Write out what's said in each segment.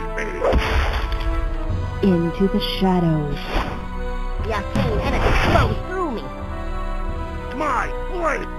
gonna me. Into the shadows. The arcane energy flows through me. My blade!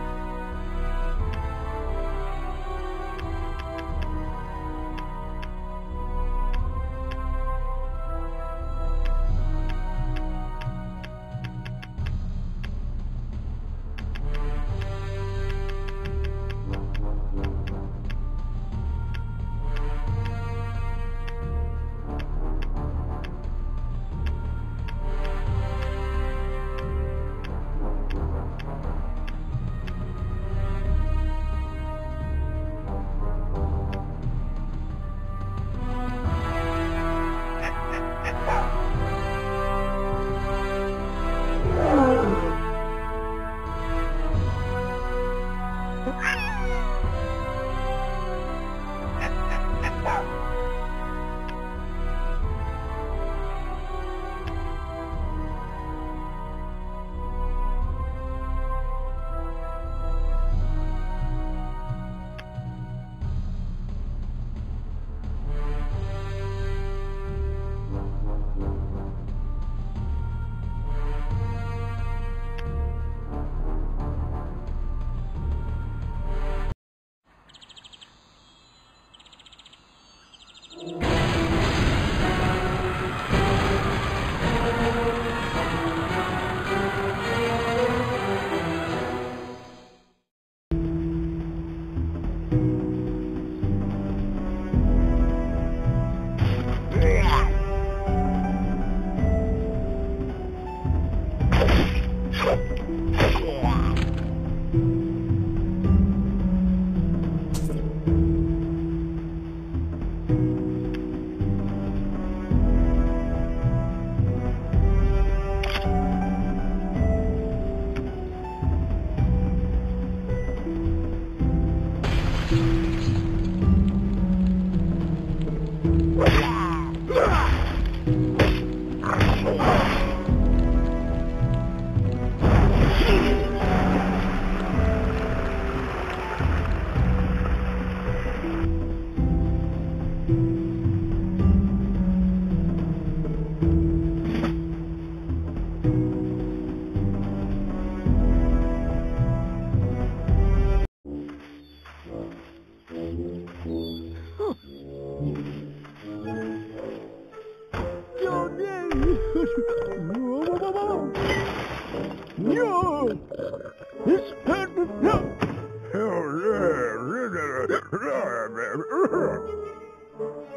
No! It's perfect. No!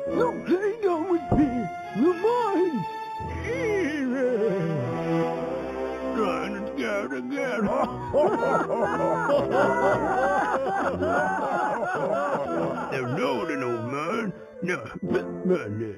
No playing on with me. You're mine. Trying to get again. No to no man. No, but money.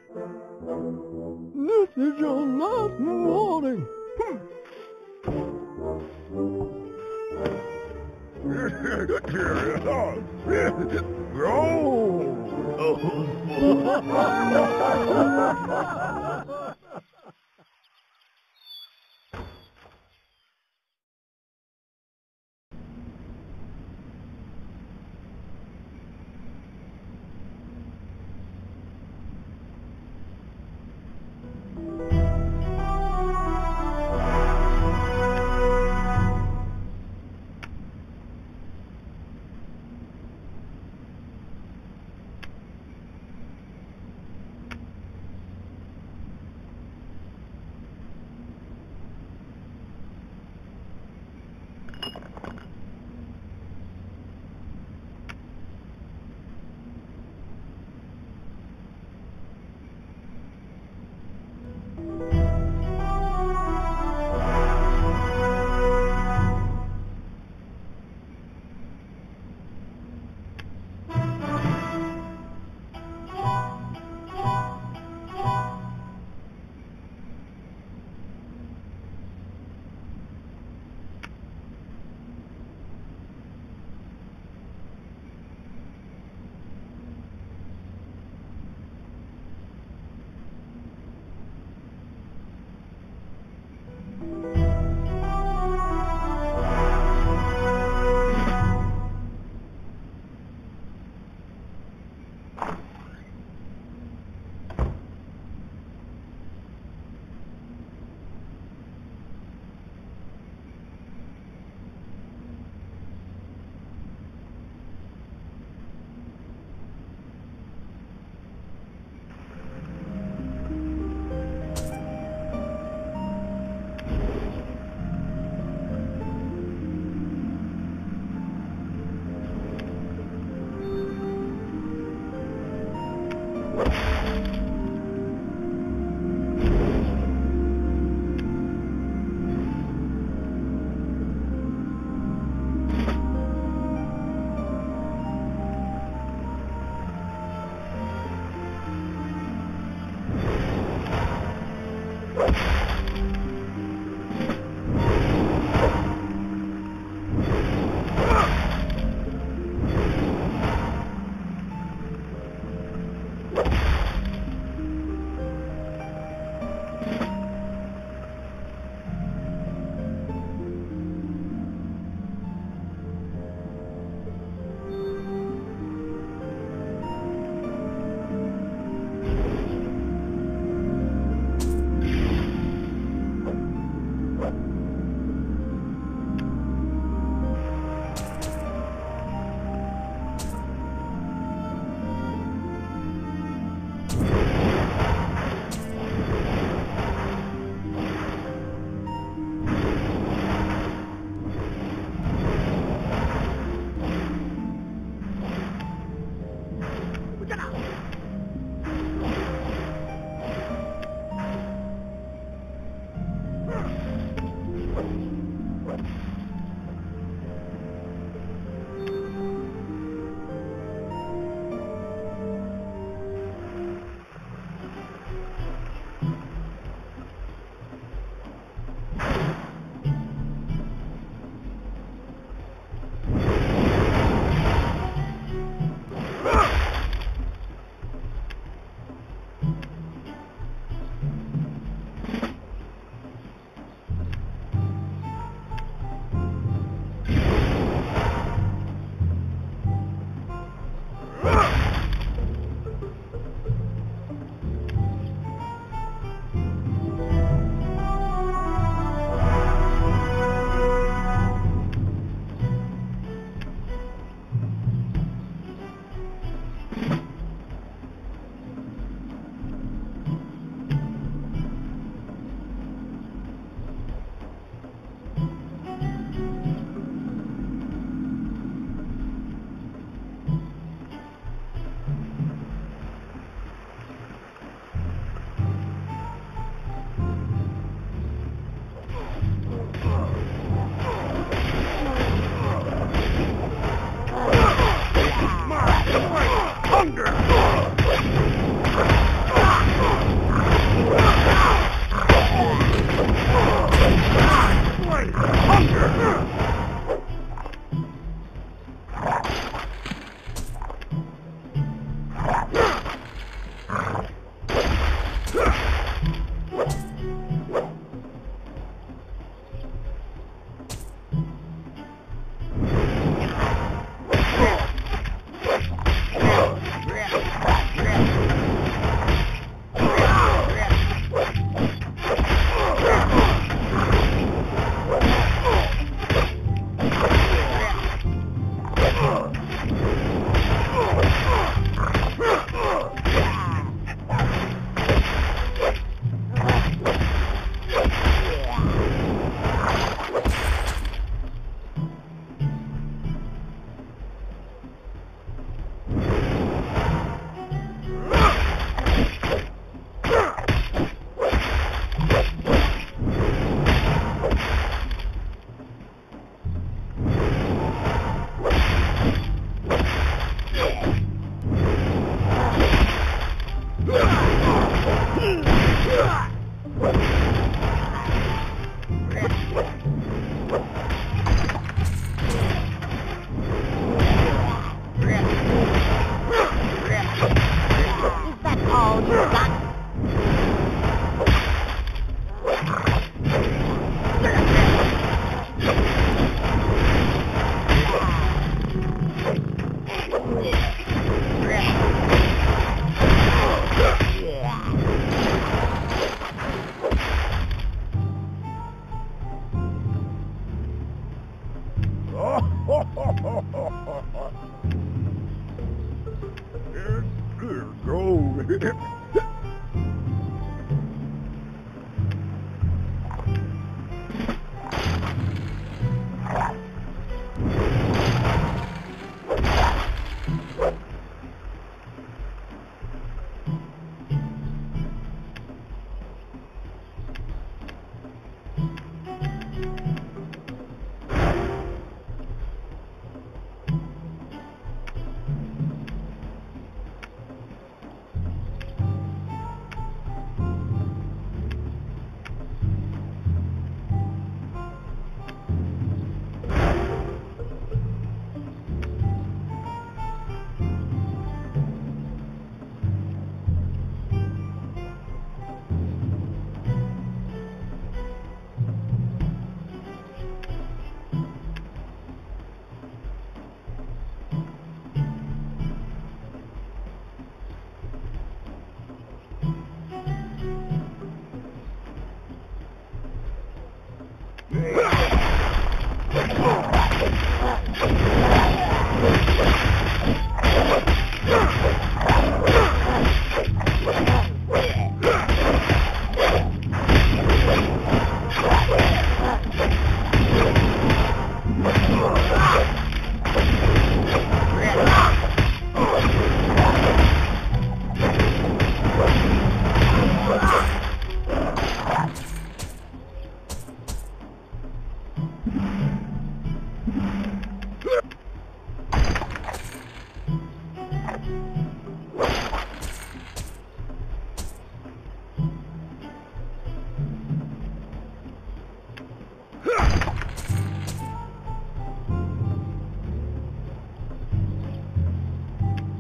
later.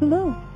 Hello.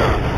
Yeah.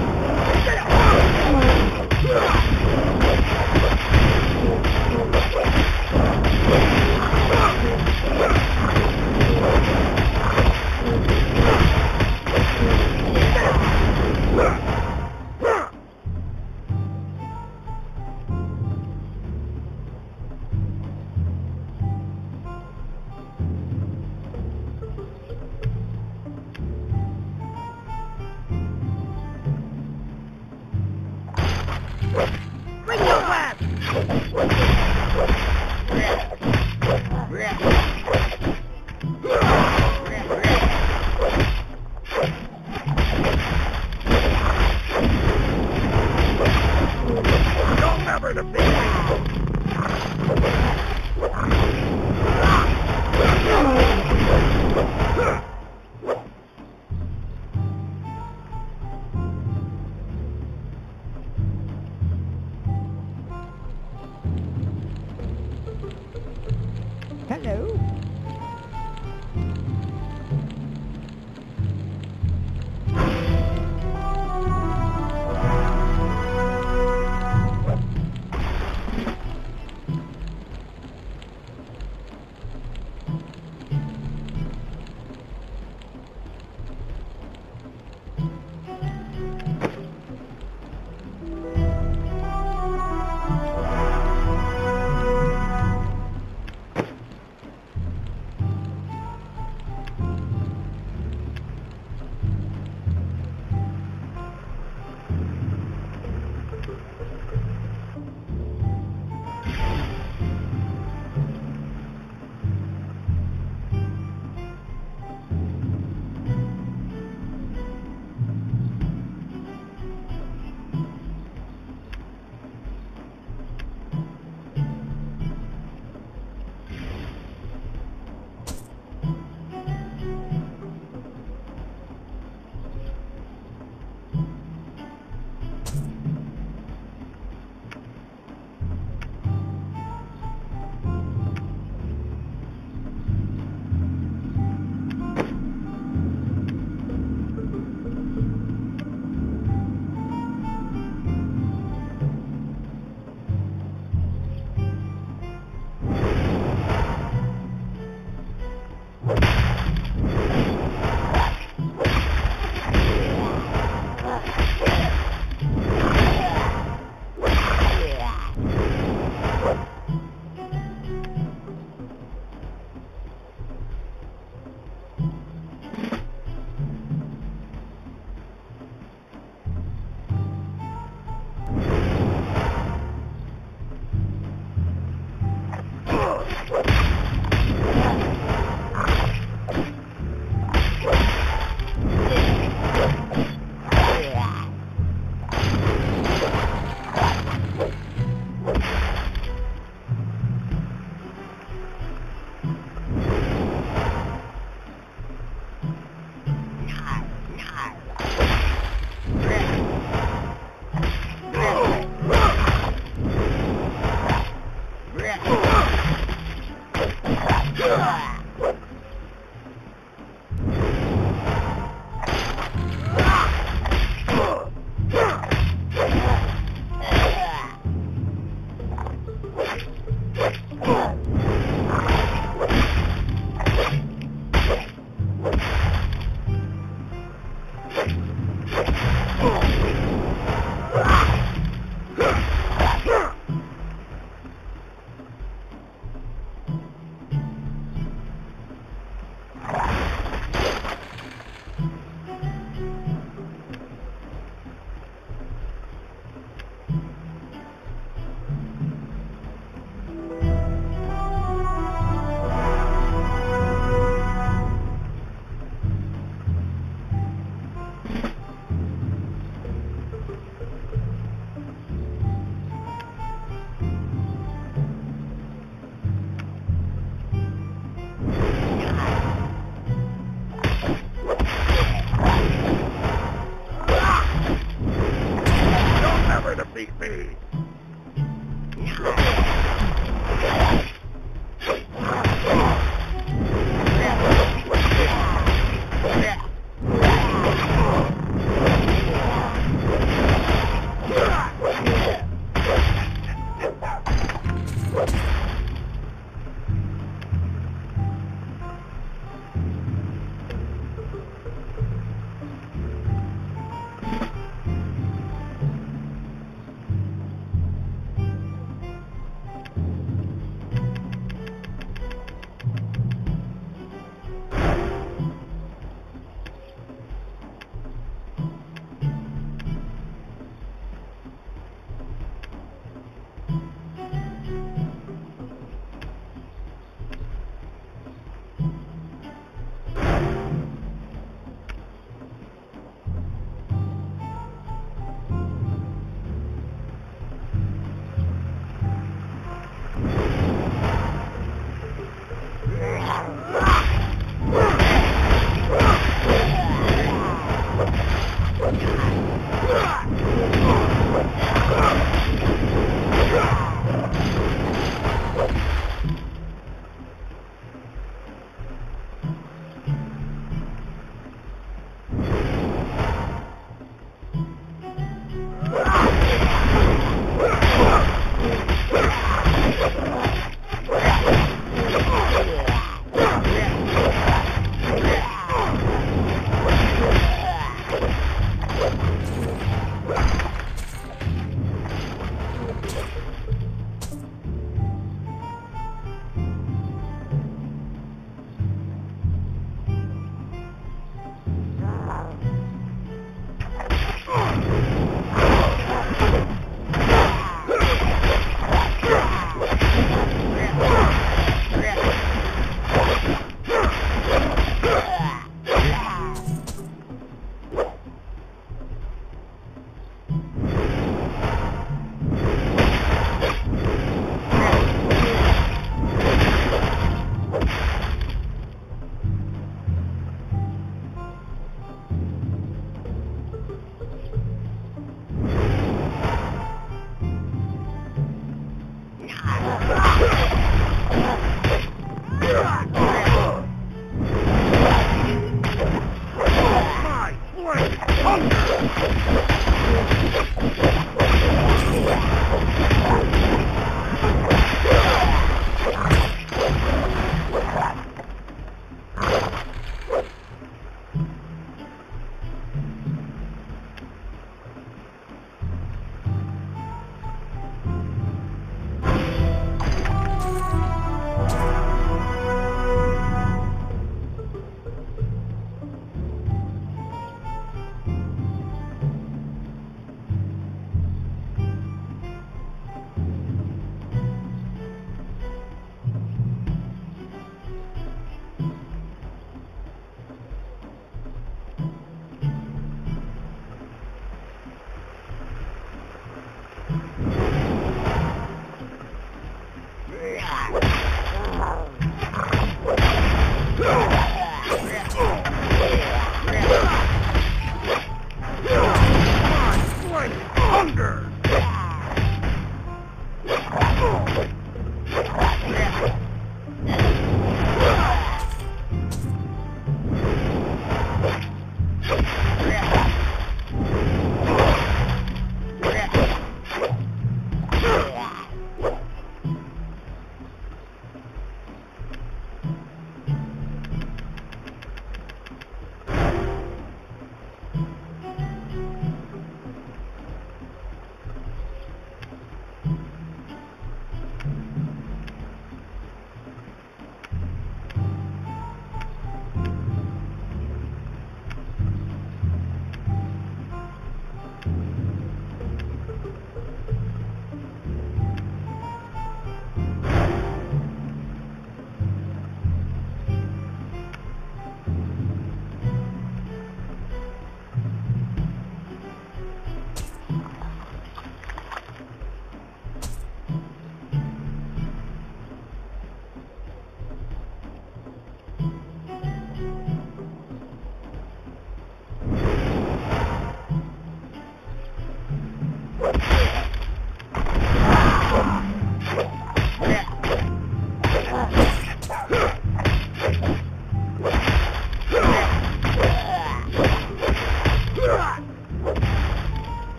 Hello.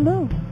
Hello.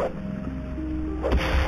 What?